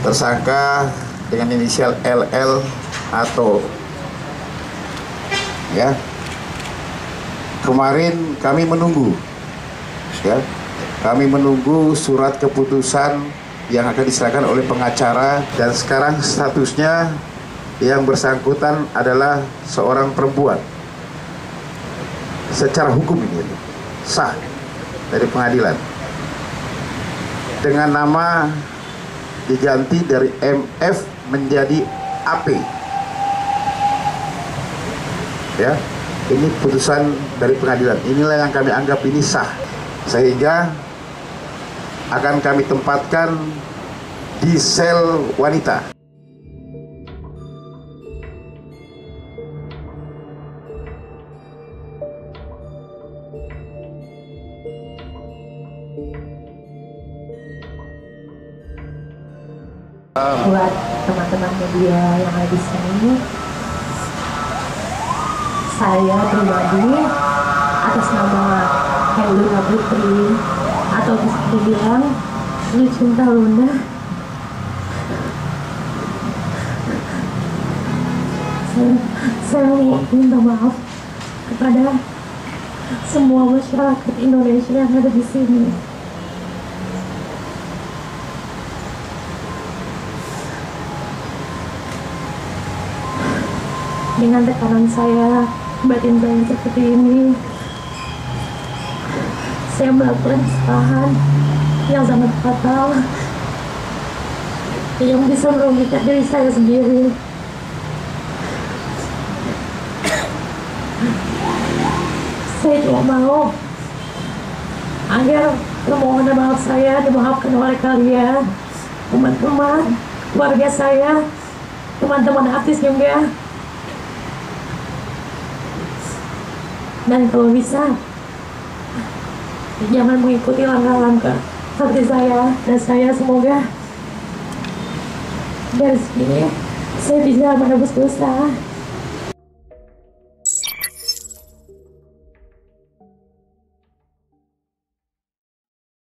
tersangka dengan inisial LL atau ya. Kemarin kami menunggu ya. Kami menunggu surat keputusan yang akan diserahkan oleh pengacara dan sekarang statusnya yang bersangkutan adalah seorang perempuan. Secara hukum ini. Sah dari pengadilan. Dengan nama diganti dari MF menjadi AP ya ini putusan dari pengadilan. Inilah yang kami anggap ini sah. Sehingga akan kami tempatkan di sel wanita buat teman-teman media yang ada di sini saya pribadi atas nama Helena Putri atau bisa dibilang Lucinta Luna saya, saya minta maaf kepada semua masyarakat Indonesia yang ada di sini. Dengan tekanan saya batin saya seperti ini. Saya melakukan kesalahan yang sangat fatal. Yang bisa merugikan diri saya sendiri. Saya cuma mau agar permohonan maaf saya dimaafkan oleh kalian. Teman-teman keluarga saya teman-teman artis juga dan kalau bisa jangan mengikuti langkah-langkah seperti saya dan saya. Semoga dari sini saya bisa menebus dosa